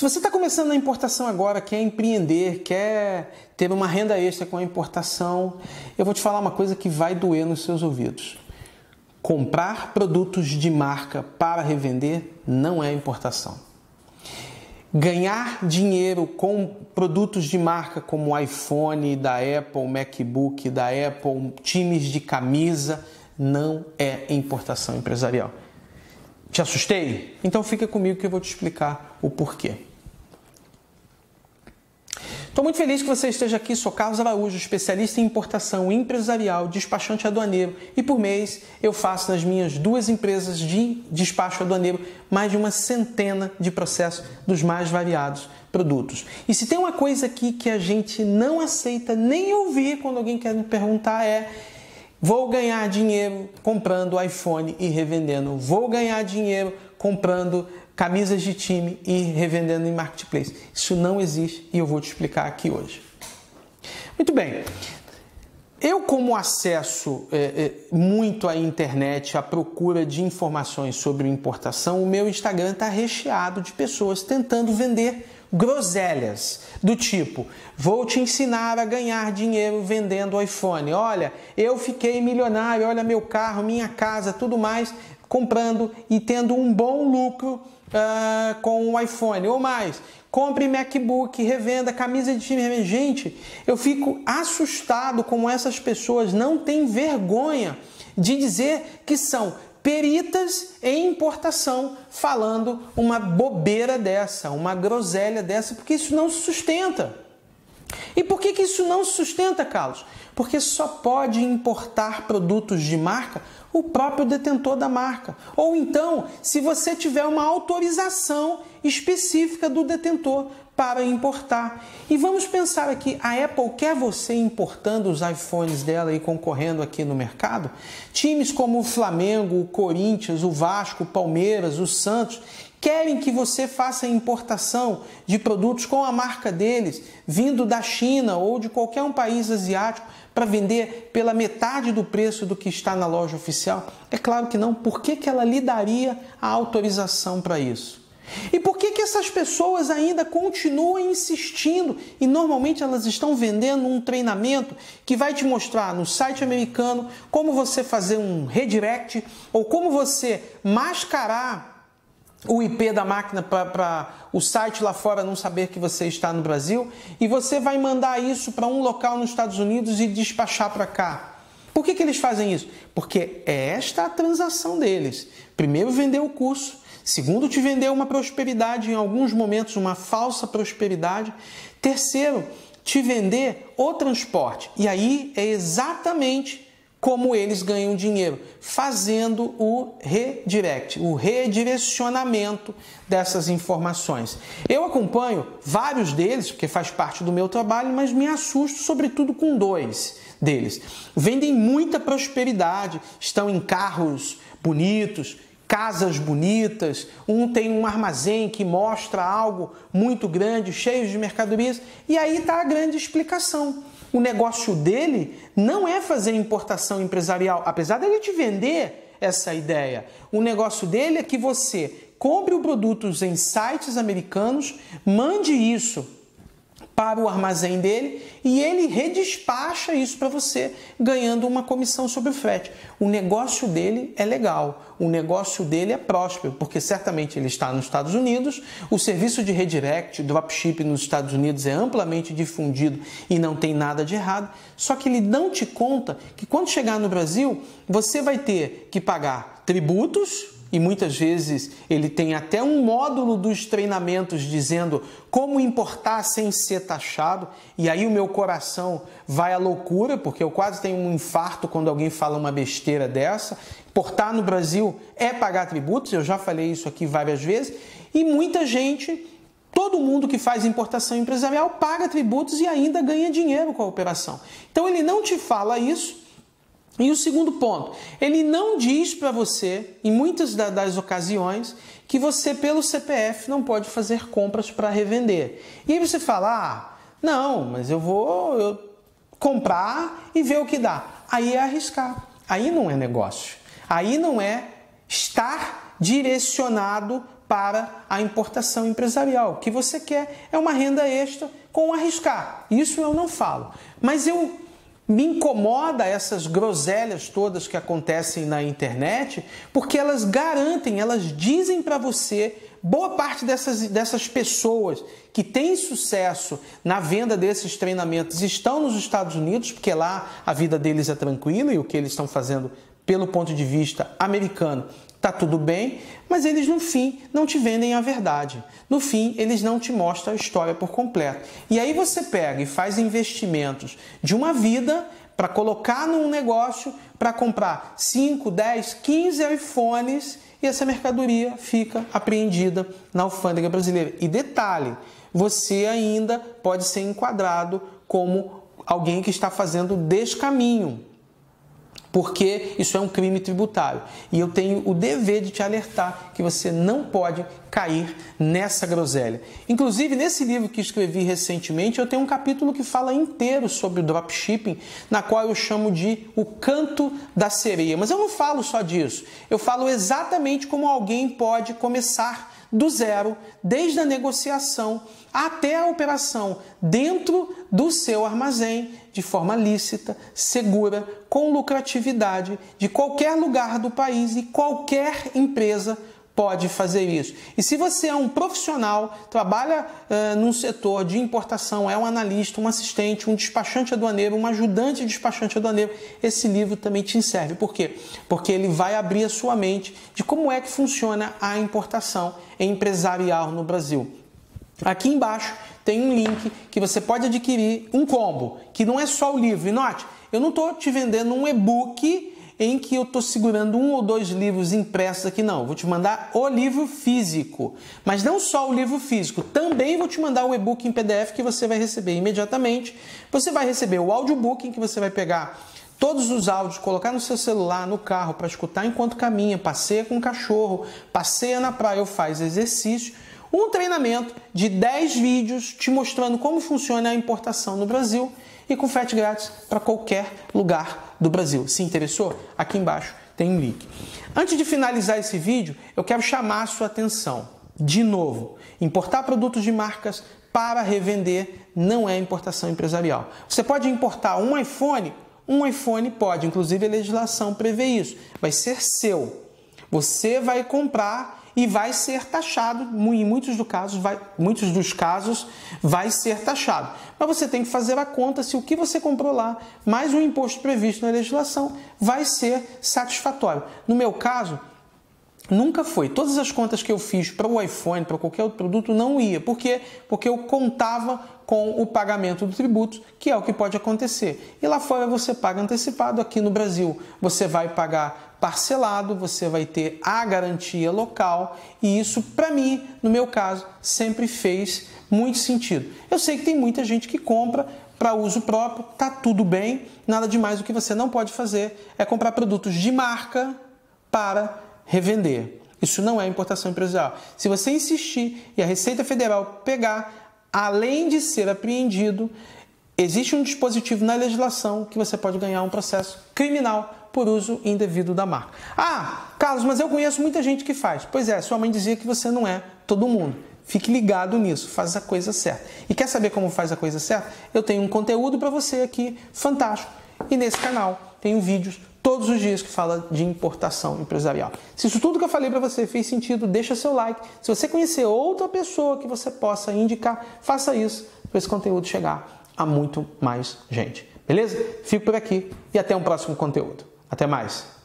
Se você está começando na importação agora, quer empreender, quer ter uma renda extra com a importação, eu vou te falar uma coisa que vai doer nos seus ouvidos. Comprar produtos de marca para revender não é importação. Ganhar dinheiro com produtos de marca como iPhone da Apple, MacBook da Apple, times de camisa, não é importação empresarial. Te assustei? Então fica comigo que eu vou te explicar o porquê. Estou muito feliz que você esteja aqui. Sou Carlos Araújo, especialista em importação empresarial, despachante aduaneiro e por mês eu faço nas minhas duas empresas de despacho aduaneiro mais de uma centena de processos dos mais variados produtos. E se tem uma coisa aqui que a gente não aceita nem ouvir quando alguém quer me perguntar é Vou ganhar dinheiro comprando iPhone e revendendo. Vou ganhar dinheiro comprando camisas de time e revendendo em marketplace. Isso não existe e eu vou te explicar aqui hoje. Muito bem. Eu, como acesso é, é, muito à internet, à procura de informações sobre importação, o meu Instagram está recheado de pessoas tentando vender groselhas do tipo: vou te ensinar a ganhar dinheiro vendendo iPhone. Olha, eu fiquei milionário, olha meu carro, minha casa, tudo mais, comprando e tendo um bom lucro uh, com o iPhone. Ou mais, compre MacBook, revenda, camisa de time. Gente, eu fico assustado como essas pessoas não têm vergonha de dizer que são peritas em importação falando uma bobeira dessa, uma groselha dessa, porque isso não se sustenta. E por que, que isso não se sustenta, Carlos? Porque só pode importar produtos de marca o próprio detentor da marca. Ou então, se você tiver uma autorização específica do detentor para importar. E vamos pensar aqui, a Apple quer você importando os iPhones dela e concorrendo aqui no mercado? Times como o Flamengo, o Corinthians, o Vasco, o Palmeiras, o Santos querem que você faça importação de produtos com a marca deles, vindo da China ou de qualquer um país asiático para vender pela metade do preço do que está na loja oficial? É claro que não. Por que, que ela lhe daria a autorização para isso? E por que, que essas pessoas ainda continuam insistindo? E normalmente elas estão vendendo um treinamento que vai te mostrar no site americano como você fazer um redirect ou como você mascarar o IP da máquina para o site lá fora não saber que você está no Brasil e você vai mandar isso para um local nos Estados Unidos e despachar para cá. Por que, que eles fazem isso? Porque é esta a transação deles. Primeiro vender o curso, Segundo, te vendeu uma prosperidade, em alguns momentos uma falsa prosperidade. Terceiro, te vender o transporte. E aí é exatamente como eles ganham dinheiro, fazendo o redirect, o redirecionamento dessas informações. Eu acompanho vários deles, porque faz parte do meu trabalho, mas me assusto sobretudo com dois deles. Vendem muita prosperidade, estão em carros bonitos, casas bonitas, um tem um armazém que mostra algo muito grande, cheio de mercadorias, e aí está a grande explicação. O negócio dele não é fazer importação empresarial, apesar dele te vender essa ideia. O negócio dele é que você compre os produtos em sites americanos, mande isso para o armazém dele e ele redespacha isso para você, ganhando uma comissão sobre o frete. O negócio dele é legal, o negócio dele é próspero, porque certamente ele está nos Estados Unidos, o serviço de redirect, dropship nos Estados Unidos é amplamente difundido e não tem nada de errado, só que ele não te conta que quando chegar no Brasil, você vai ter que pagar tributos e muitas vezes ele tem até um módulo dos treinamentos dizendo como importar sem ser taxado, e aí o meu coração vai à loucura, porque eu quase tenho um infarto quando alguém fala uma besteira dessa. Importar no Brasil é pagar tributos, eu já falei isso aqui várias vezes, e muita gente Todo mundo que faz importação empresarial paga tributos e ainda ganha dinheiro com a operação. Então ele não te fala isso, e o segundo ponto, ele não diz para você, em muitas das ocasiões, que você, pelo CPF, não pode fazer compras para revender. E aí você fala, ah, não, mas eu vou eu comprar e ver o que dá. Aí é arriscar. Aí não é negócio. Aí não é estar direcionado para a importação empresarial. O que você quer é uma renda extra com arriscar. Isso eu não falo. Mas eu me incomoda essas groselhas todas que acontecem na internet, porque elas garantem, elas dizem para você, boa parte dessas, dessas pessoas que têm sucesso na venda desses treinamentos estão nos Estados Unidos, porque lá a vida deles é tranquila e o que eles estão fazendo pelo ponto de vista americano tá tudo bem, mas eles no fim não te vendem a verdade. No fim, eles não te mostram a história por completo. E aí você pega e faz investimentos de uma vida para colocar num negócio para comprar 5, 10, 15 iPhones e essa mercadoria fica apreendida na alfândega brasileira. E detalhe, você ainda pode ser enquadrado como alguém que está fazendo descaminho porque isso é um crime tributário. E eu tenho o dever de te alertar que você não pode cair nessa groselha. Inclusive, nesse livro que escrevi recentemente, eu tenho um capítulo que fala inteiro sobre o dropshipping, na qual eu chamo de o canto da sereia. Mas eu não falo só disso. Eu falo exatamente como alguém pode começar do zero, desde a negociação até a operação dentro do seu armazém, de forma lícita, segura, com lucratividade, de qualquer lugar do país e qualquer empresa pode fazer isso. E se você é um profissional, trabalha uh, num setor de importação, é um analista, um assistente, um despachante aduaneiro, um ajudante de despachante aduaneiro, esse livro também te serve. Por quê? Porque ele vai abrir a sua mente de como é que funciona a importação empresarial no Brasil. Aqui embaixo tem um link que você pode adquirir um combo, que não é só o livro. E note, eu não estou te vendendo um e-book em que eu estou segurando um ou dois livros impressos aqui, não. vou te mandar o livro físico. Mas não só o livro físico, também vou te mandar o e-book em PDF que você vai receber imediatamente. Você vai receber o audiobook em que você vai pegar todos os áudios, colocar no seu celular, no carro, para escutar enquanto caminha, passeia com o cachorro, passeia na praia ou faz exercício um treinamento de 10 vídeos te mostrando como funciona a importação no Brasil e com frete grátis para qualquer lugar do Brasil. Se interessou? Aqui embaixo tem um link. Antes de finalizar esse vídeo, eu quero chamar a sua atenção. De novo, importar produtos de marcas para revender não é importação empresarial. Você pode importar um iPhone, um iPhone pode, inclusive a legislação prevê isso, vai ser seu. Você vai comprar e vai ser taxado, em muitos, do casos, vai, muitos dos casos vai ser taxado. Mas você tem que fazer a conta se o que você comprou lá, mais o imposto previsto na legislação, vai ser satisfatório. No meu caso, Nunca foi. Todas as contas que eu fiz para o iPhone, para qualquer outro produto, não ia. Por quê? Porque eu contava com o pagamento do tributo, que é o que pode acontecer. E lá fora você paga antecipado, aqui no Brasil você vai pagar parcelado, você vai ter a garantia local e isso, para mim, no meu caso, sempre fez muito sentido. Eu sei que tem muita gente que compra para uso próprio, tá tudo bem, nada demais. O que você não pode fazer é comprar produtos de marca para revender. Isso não é importação empresarial. Se você insistir e a Receita Federal pegar, além de ser apreendido, existe um dispositivo na legislação que você pode ganhar um processo criminal por uso indevido da marca. Ah, Carlos, mas eu conheço muita gente que faz. Pois é, sua mãe dizia que você não é todo mundo. Fique ligado nisso, faz a coisa certa. E quer saber como faz a coisa certa? Eu tenho um conteúdo para você aqui fantástico. E nesse canal tenho vídeos todos os dias que fala de importação empresarial. Se isso tudo que eu falei para você fez sentido, deixa seu like. Se você conhecer outra pessoa que você possa indicar, faça isso para esse conteúdo chegar a muito mais gente. Beleza? Fico por aqui e até um próximo conteúdo. Até mais!